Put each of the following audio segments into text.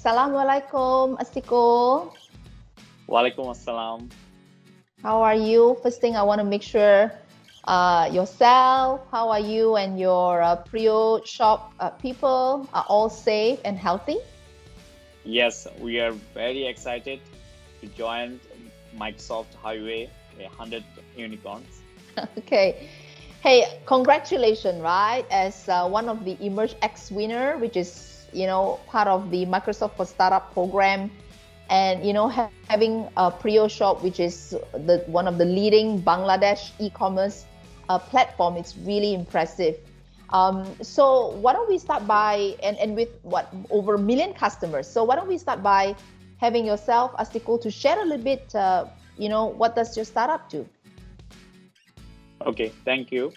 Assalamualaikum, Astiko. Walaikum assalam. How are you? First thing, I want to make sure uh, yourself, how are you and your uh, Priyoshop uh, people are all safe and healthy? Yes, we are very excited to join Microsoft Highway 100 Unicorns. okay. Hey, congratulations, right? As uh, one of the EmergeX winner, which is, you know, part of the Microsoft for Startup program. And you know ha- having a Priyoshop which is the one of the leading Bangladesh e-commerce uh, platform it's really impressive. Um, so why don't we start by and, and with what over a million customers. So why don't we start by having yourself Astiko to share a little bit uh, you know what does your startup do? Okay thank you.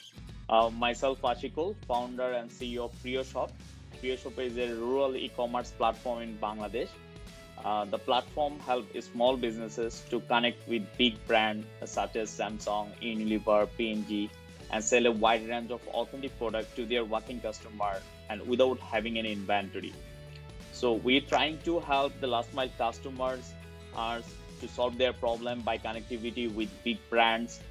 Uh, myself Asikul, founder and CEO of Priyoshop. Shop is a rural e-commerce platform in Bangladesh uh, the platform helps small businesses to connect with big brands such as Samsung, Unilever, P&G, and sell a wide range of authentic products to their working customer and without having any inventory. So we're trying to help the last mile customers to solve their problem by connectivity with big brands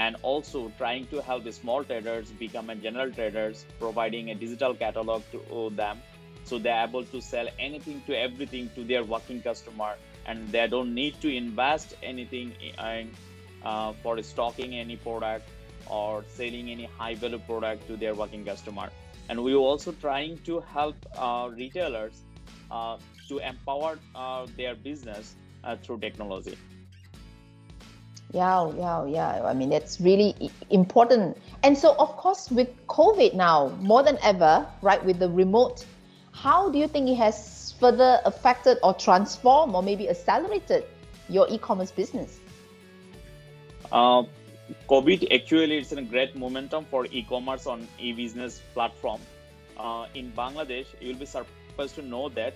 and also trying to help the small traders become a general traders, providing a digital catalog to them. So they're able to sell anything to everything to their working customer and they don't need to invest anything in, uh, for stocking any product or selling any high value product to their working customer. And we're also trying to help uh, retailers uh, to empower uh, their business uh, through technology yeah yeah yeah i mean that's really important and so of course with covid now more than ever right with the remote how do you think it has further affected or transformed or maybe accelerated your e-commerce business? Uh, COVID actually it's a great momentum for e-commerce on e-business platform. Uh, in Bangladesh, you'll be surprised to know that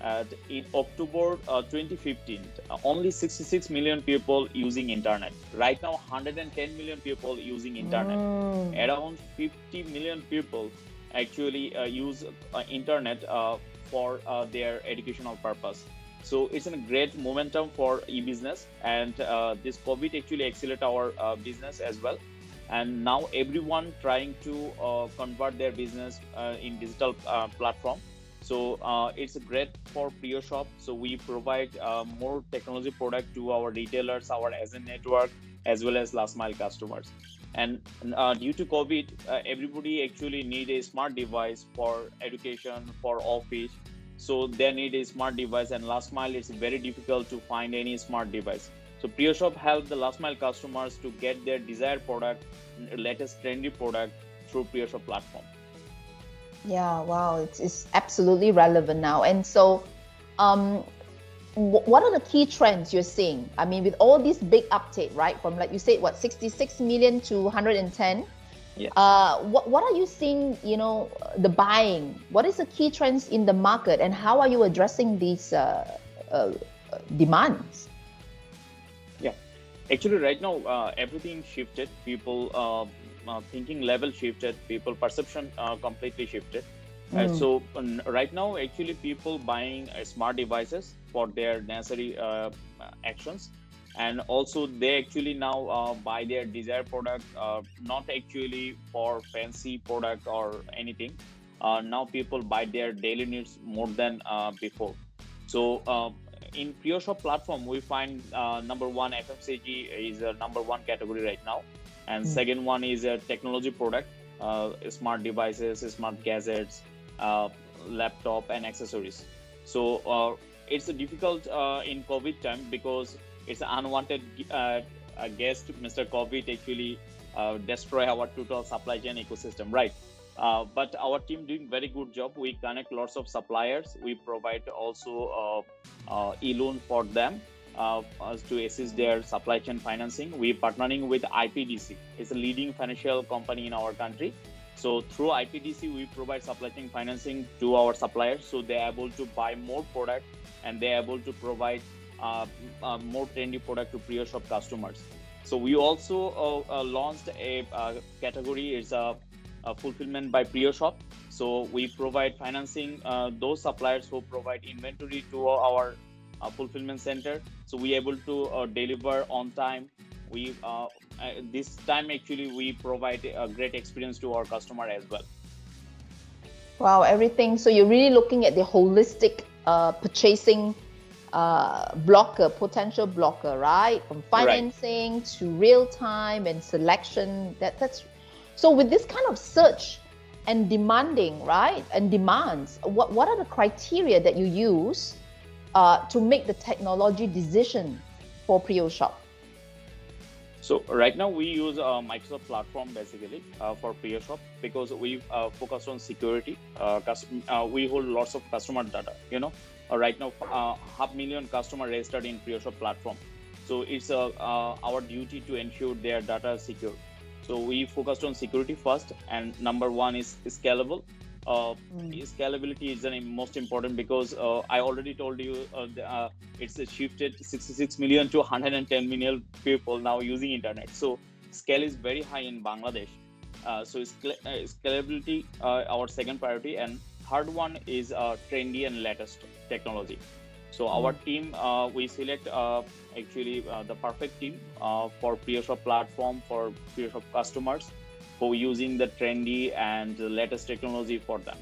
uh, in October uh, 2015, uh, only 66 million people using internet. Right now, 110 million people using internet. Mm. Around 50 million people actually uh, use uh, internet uh, for their educational purpose so it's a great momentum for e-business and uh, this covid actually accelerate our uh, business as well and now everyone trying to uh, convert their business in digital platform so it's great for Priyoshop. So we provide more technology product to our retailers our agent network as well as last mile customers. And uh, due to covid uh, everybody actually need a smart device for education for office. So they need a smart device and last mile is very difficult to find any smart device. So Priyoshop help the last mile customers to get their desired product latest trendy product through Priyoshop platform yeah wow it's, it's absolutely relevant now and so um, what are the key trends you're seeing? I mean, with all this big uptake, right? From like you said, what 66 million to 110. Yeah. Uh, what what are you seeing? You know, the buying. What is the key trends in the market, and how are you addressing these uh, uh, demands? Yeah, actually, right now uh, everything shifted. People uh, uh, thinking level shifted. People perception completely shifted. Mm. so right now, actually, people buying smart devices for their necessary uh, actions and also they actually now uh, buy their desired product uh, not actually for fancy product or anything uh, now people buy their daily needs more than uh, before so uh, in Priyoshop platform we find number one fmcg is a number one category right now and mm. second one is a technology product smart devices smart gadgets laptop and accessories so it's a difficult uh, in COVID time because it's an unwanted uh, guest. Mr. COVID actually uh, destroy our total supply chain ecosystem, right? Uh, but our team doing very good job. We connect lots of suppliers. We provide also uh, uh, e-loan for them to assist their supply chain financing. We are partnering with IPDC. It's a leading financial company in our country. So through IPDC, we provide supply chain financing to our suppliers, so they're able to buy more product and they're able to provide uh, uh, more trendy product to Priyoshop customers. So we also uh, uh launched a uh, category is a uh, fulfillment by Priyoshop. So we provide financing uh, those suppliers who provide inventory to our uh, fulfillment center. So we able to uh, deliver on time. We uh, this time actually we provide a great experience to our customer as well. Wow, everything. So you're really looking at the holistic purchasing uh, blocker, potential blocker, right? From financing right. to real time and selection. That that's so with this kind of search and demanding, right? And demands, what, what are the criteria that you use uh, to make the technology decision for Priyoshop? So right now we use a Microsoft platform basically uh, for Priyoshop because we uh, focus on security. Uh, uh, we hold lots of customer data. You know, uh, right now half million customer registered in Priyoshop platform. So it's our duty to ensure their data is secure. So we focused on security first, and number one is scalable. Uh, mm. Scalability is the most important because uh, I already told you uh, the, uh, it's shifted 66 million to 110 million people now using internet. So scale is very high in Bangladesh. Uh, so uh, scalability our second priority, and third one is trendy and latest technology. So our mm. team, uh, we select uh, actually uh, the perfect team uh, for Priyoshop platform for Priyoshop customers for using the trendy and the latest technology for them.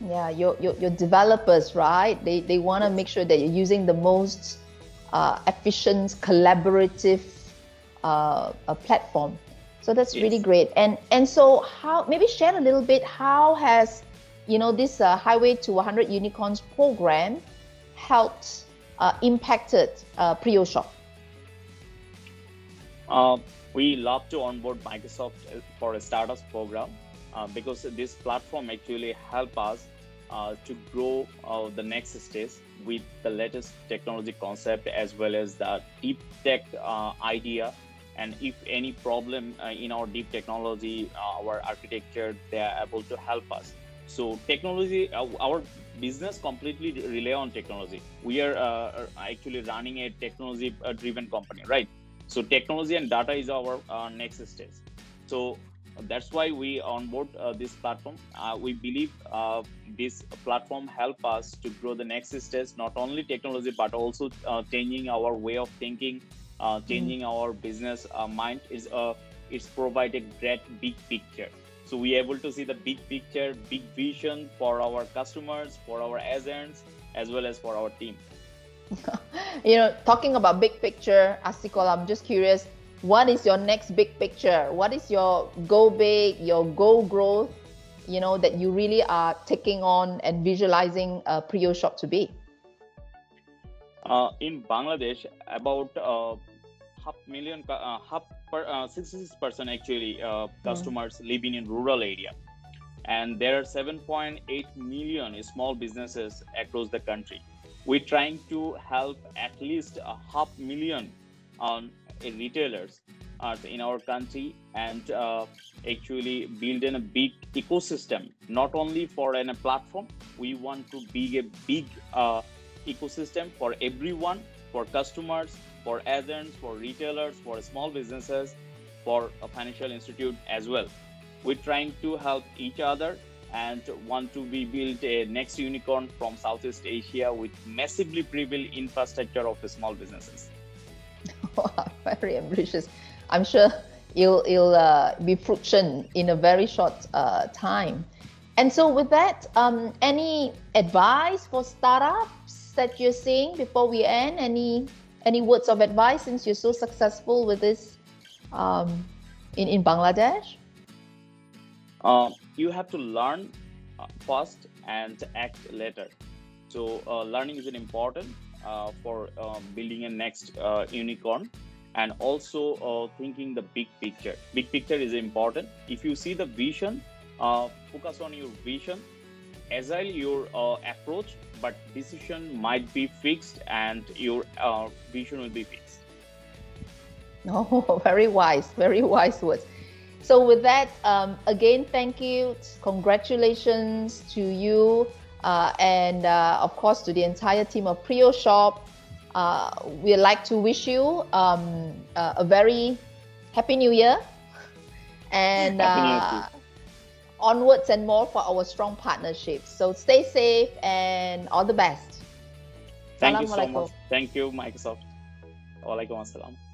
Yeah, your, your, your developers, right? They, they want to make sure that you're using the most uh, efficient, collaborative uh, platform. So that's yes. really great. And and so how maybe share a little bit how has you know, this uh, Highway to 100 Unicorns program helped uh, impacted uh, Priyoshop? Uh, we love to onboard Microsoft uh, for a startups program uh, because this platform actually help us uh, to grow uh, the next stage with the latest technology concept as well as the deep tech idea and if any problem in our deep technology our architecture they are able to help us so technology, uh, our business completely rely on technology. We are uh, actually running a technology-driven company, right? So technology and data is our uh, next stage. So that's why we onboard uh, this platform. Uh, we believe uh, this platform help us to grow the next stage, not only technology but also changing our way of thinking, changing mm. our business mind. Is it's provide a great big picture so we able to see the big picture big vision for our customers for our agents as well as for our team you know talking about big picture Asikul i'm just curious what is your next big picture what is your go big your go growth you know that you really are taking on and visualizing a Priyoshop to be uh, in bangladesh about uh, half million uh, half per, 66% uh, actually uh, hmm. customers mm. living in rural area and there are 7.8 million small businesses across the country we're trying to help at least a half million um, retailers uh, in our country and uh, actually build in a big ecosystem not only for an, a platform we want to be a big uh, ecosystem for everyone for customers for agents, for retailers, for small businesses, for a financial institute as well. We're trying to help each other and want to be built a next unicorn from Southeast Asia with massively prebuilt infrastructure of small businesses. Wow, very ambitious. I'm sure you'll, you'll uh, be fruition in a very short uh, time. And so, with that, um, any advice for startups that you're seeing before we end? Any any words of advice since you're so successful with this um, in, in Bangladesh? Uh, you have to learn uh, first and act later. So uh, learning is an important uh, for um, building a next uh, unicorn and also uh, thinking the big picture. Big picture is important. If you see the vision, focus on your vision, agile your approach but decision might be fixed and your uh, vision will be fixed. Oh, very wise, very wise words. So with that, um, again, thank you, congratulations to you, uh, and uh, of course to the entire team of Priyoshop. Uh, we'd like to wish you um, uh, a very happy New Year, and uh, onwards and more for our strong partnership. So stay safe and all the best. Thank you so much. Thank you, Microsoft. Walaikum assalam.